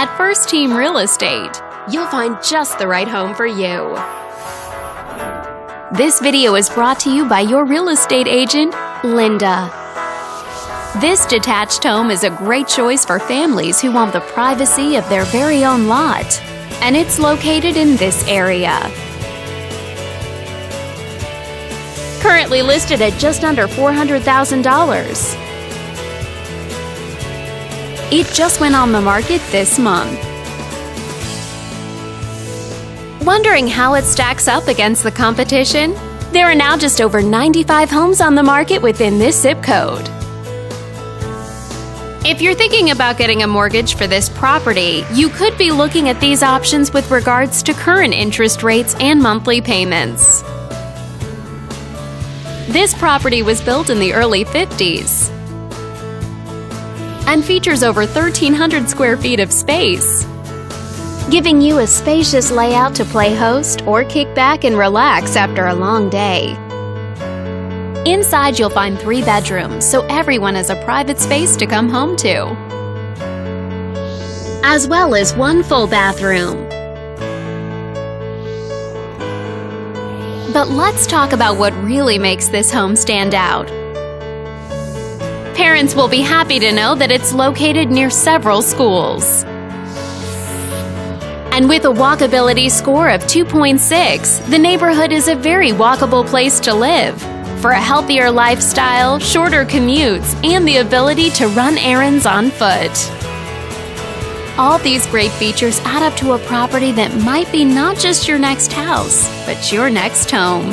At First Team Real Estate, you'll find just the right home for you. This video is brought to you by your real estate agent, Linda. This detached home is a great choice for families who want the privacy of their very own lot, and it's located in this area. Currently listed at just under $400,000. It just went on the market this month. Wondering how it stacks up against the competition? There are now just over 95 homes on the market within this zip code. If you're thinking about getting a mortgage for this property, you could be looking at these options with regards to current interest rates and monthly payments. This property was built in the early 50s and features over 1,300 square feet of space, giving you a spacious layout to play host or kick back and relax after a long day. Inside, you'll find three bedrooms, so everyone has a private space to come home to, as well as one full bathroom. But let's talk about what really makes this home stand out. Parents will be happy to know that it's located near several schools. And with a walkability score of 2.6, the neighborhood is a very walkable place to live. For a healthier lifestyle, shorter commutes, and the ability to run errands on foot. All these great features add up to a property that might be not just your next house, but your next home.